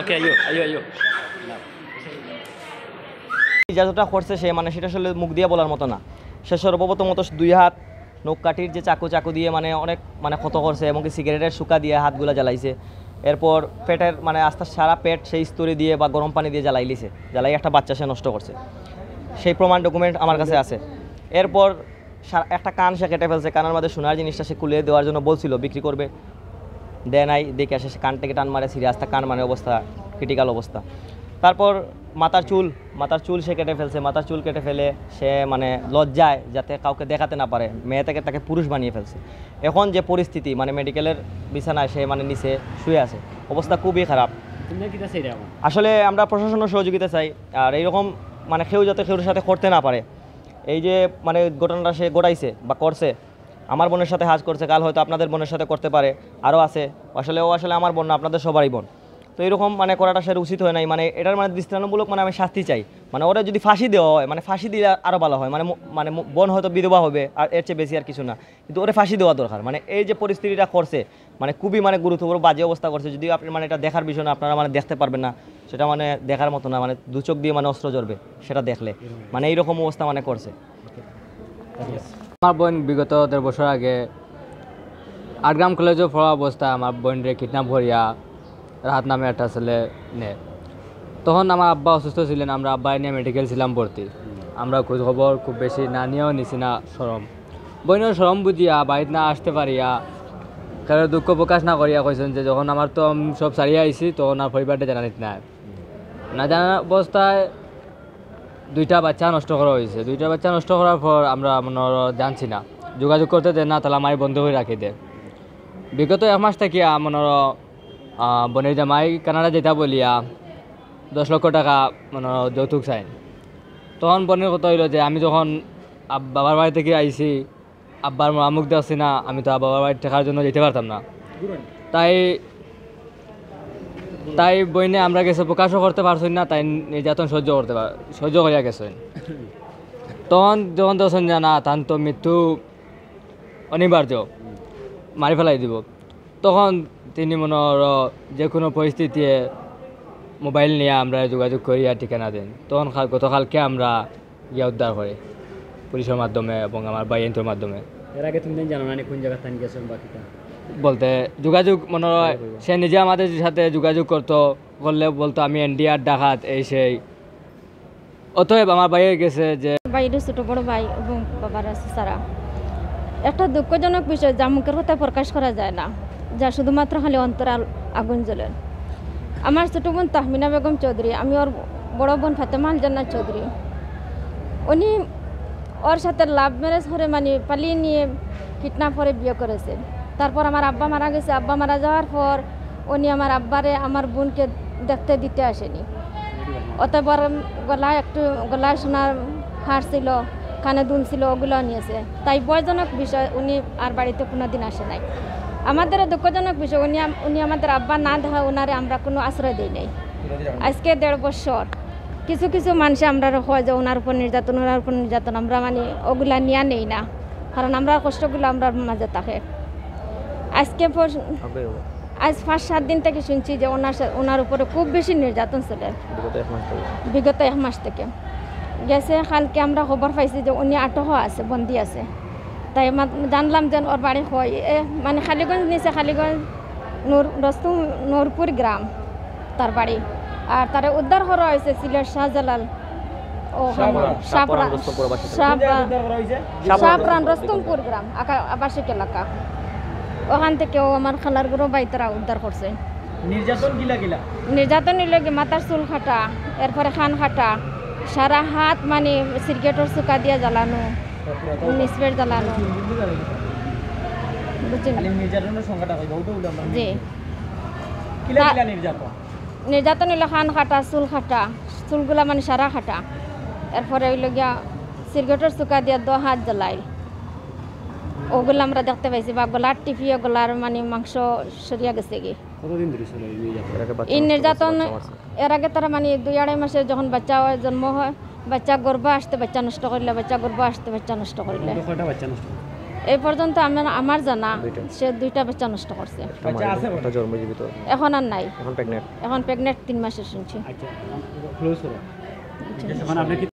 ওকে আইও আইও আইও যতটা করছে সে মানে সেটা আসলে মুখ দিয়ে বলার মতো না। সে সর্বপ্রথমত দুই হাত নখ কাঠির যে চাকু চাকু দিয়ে মানে অনেক মানে ক্ষত করছে এবং সিগারেটের শুকা দিয়ে হাতগুলা জ্বালাইছে। এরপর পেটের মানে আস্তে সারা পেট সেই স্তরে দিয়ে বা গরম পানি দিয়ে জ্বালাই লিছে জ্বালাই একটা বাচ্চা সে নষ্ট করছে। সেই প্রমাণ ডকুমেন্ট আমার কাছে আছে। এরপর একটা কান সে কেটে ফেলছে। কানের মধ্যে সোনার জিনিসটা সে খুলে দেওয়ার জন্য বলছিল, বিক্রি করবে। দেয় নাই দেখে আসে সে কান থেকে টান মারে সিরিয়াস তা কান মানে অবস্থা ক্রিটিক্যাল অবস্থা। তারপর মাথার চুল মাথার চুল সে কেটে ফেলছে মাথার চুল কেটে ফেলে সে মানে লজ্জায় যাতে কাউকে দেখাতে না পারে মেয়ে থেকে তাকে পুরুষ বানিয়ে ফেলছে। এখন যে পরিস্থিতি মানে মেডিকেলের বিছানায় সে মানে নিচে শুয়ে আছে অবস্থা খুবই খারাপ। আসলে আমরা প্রশাসনের সহযোগিতা চাই আর এইরকম মানে কেউ যাতে কেউর সাথে করতে না পারে এই যে মানে ঘটনাটা সে গোটাইছে বা করছে আমার বোনের সাথে হাজ করছে, কাল হয়তো আপনাদের বোনের সাথে করতে পারে। আরও আছে। আসলে ও আসলে আমার বোন না, আপনাদের সবারই বোন। তো এরকম মানে করাটা সে উচিত হয় নাই। মানে এটার মানে দৃষ্টান্তমূলক মানে আমি শাস্তি চাই। মানে ওরা যদি ফাঁসি দেওয়া হয় মানে ফাঁসি দিলে আরও ভালো হয়। মানে মানে বোন হয়তো বিধবা হবে, আর এর চেয়ে বেশি আর কিছু না। কিন্তু ওরা ফাঁসি দেওয়া দরকার। মানে এই যে পরিস্থিতিটা করছে মানে খুবই মানে গুরুত্বপূর্ণ, বাজে অবস্থা করছে। যদি আপনি মানে এটা দেখার বিষয় না, আপনারা মানে দেখতে পারবেন না। সেটা মানে দেখার মতো না। মানে দু চোখ দিয়ে মানে অস্ত্র জ্বরবে সেটা দেখলে। মানে এইরকম অবস্থা মানে করছে। আমার বোন বিগত দেড় বছর আগে আটগ্রাম কলেজে পড়া অবস্থায় আমার বোনরে কিডন্যাপ করিয়া রাহাত নামে একটা ছেলে নে। তখন আমার আব্বা অসুস্থ ছিলেন, আমরা আব্বা নিয়ে মেডিকেল ছিলাম ভর্তি। আমরা খোঁজ খবর খুব বেশি না নিয়েও নিছি না সরম। বোনের সরম বুঝিয়া বাড়িতে না আসতে পারিয়া কারও দুঃখ প্রকাশ না করিয়া কইছেন যে, যখন আমার তো সব সারিয়া আইছি, তখন আর পরিবারটা জানানিত নাই। না জানা অবস্থায় দুইটা বাচ্চা নষ্ট করা হয়েছে। দুইটা বাচ্চা নষ্ট করার পর আমরা মনে হয় জানছি না। যোগাযোগ করতে দেন না তাহলে আমার বন্ধ করে রাখি দে। বিগত এক মাস থেকে মনে হয়, বোনের জামাই কানাডা যেটা বলিয়া দশ লক্ষ টাকা মনে যৌতুক চাই তখন বোনের কথা হইল যে আমি যখন বাবার বাড়ি থেকে আইছি আব্বার আমুক দেখছি না আমি তো বাবার বাড়ি টাকার জন্য যেতে পারতাম না। তাই তাই বইনে আমরা গেছে, প্রকাশও করতে পারছেন না, তাই নির্যাতন সহ্য করতে সহ্য করিয়া গেছেন তখন যখন দর্শন জানা তান তো মৃত্যু অনিবার্য, মারি ফেলাই দিব। তখন তিনি মনে হলো, যে কোনো পরিস্থিতি মোবাইল নিয়ে আমরা যোগাযোগ করিয়া ঠিকানা দেন। তখন গতকালকে আমরা গিয়া উদ্ধার করি পুলিশের মাধ্যমে এবং আমার বাইয়েন্টর মাধ্যমে। এর আগে তুমি জানো না, কোন জায়গা স্থান গেছো বা কিটা বলতে যোগাযোগ মনে হয় সে নিজে আমাদের সাথে যোগাযোগ করতো করলে বলতো আমি এনডিআর ডাকাত এই সেই। অতএব আমার বাইরে গেছে যে বাইরে ছোট বড় ভাই এবং বাবার আছে সারা। একটা দুঃখজনক বিষয় যা মুখের কথা প্রকাশ করা যায় না যা শুধুমাত্র খালি অন্তরাল আগুন জ্বলে। আমার ছোট বোন তাহমিনা বেগম চৌধুরী আমি ওর বড় বোন ফাতেমা জান্নাত চৌধুরী। উনি ওর সাথে লাভ ম্যারেজ করে মানে পালিয়ে নিয়ে কিডন্যাপ করে বিয়ে করেছে। তারপর আমার আব্বা মারা গেছে। আব্বা মারা যাওয়ার পর উনি আমার আব্বারে, আমার বোনকে দেখতে দিতে আসেনি। অতবার গলায় একটু গলায় সোনার হার ছিল, কানে দুল ছিল, ওগুলো নিয়েছে। তাই ভয়জনক বিষয়, উনি আর বাড়িতে কোনো দিন আসে নাই। আমাদেরও দুঃখজনক বিষয়, উনি উনি আমাদের আব্বা না দেখা ওনারে আমরা কোনো আশ্রয় দিই নাই। আজকে দেড় বছর, কিছু কিছু মানুষ আমরা হয় যে ওনার উপর নির্যাতন ওনার উপর নির্যাতন, আমরা মানে ওগুলা নিয়ে নেই না। কারণ আমরা কষ্টগুলো আমরা মাঝে থাকে আজকে পর- আজ পাঁচ সাত দিন থেকে শুনছি যে ওনার ওনার উপরে খুব বেশি নির্যাতন চলে। বিগত এক মাস থেকে। গেছে কালকে আমরা খবর পাইছি যে উনি আটক আছে বন্দি আছে। তাই জানলাম যে ওর বাড়ি হয়। এ মানে খালিগঞ্জ নিচে খালিগঞ্জ নূর রস্তুম নূরপুর গ্রাম তার বাড়ি। আর তারা উদ্ধার করা হয়েছে সিলেট শাহজালাল ও শাহপুরান রস্তমপুর শাহপুরান রস্তমপুর গ্রাম আবাসিক এলাকা। ওখান থেকে ও আমার খালার গুরু বাইতারা উদ্ধার করছে। নির্যাতন গিলা গিলা? নির্যাতন নিলে মাথার চুল খাটা এরপরে খান খাটা সারা হাত মানে সিগারেটের চুকা দিয়ে জ্বালানো নিসপেট জ্বালানো। জি। নির্যাতন? নিলে খান খাটা চুল খাটা চুলগুলা মানে সারা খাটা। এরপরে ওই লগিয়া সিগারেটের চুকা দিয়ে দো হাত জ্বালাই ওগুলো আমরা দেখতে পাইছি বা গলার টিপিয়ে গলার মানে মাংস সরিয়া গেছে কি। এই নির্যাতন? এর আগে তারা মানে দুই আড়াই মাসে যখন বাচ্চা হয়, জন্ম হয় বাচ্চা গর্ভ আসতে বাচ্চা নষ্ট করলে বাচ্চা গর্ভ আসতে বাচ্চা নষ্ট করলে। এই পর্যন্ত আমার আমার জানা সে দুইটা বাচ্চা নষ্ট করছে। এখন আর নাই। এখন প্রেগনেন্ট এখন প্রেগনেন্ট তিন মাসের শুনছি।